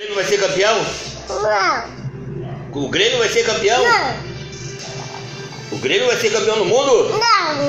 O Grêmio vai ser campeão? Não. O Grêmio vai ser campeão? Não. O Grêmio vai ser campeão do mundo? Não.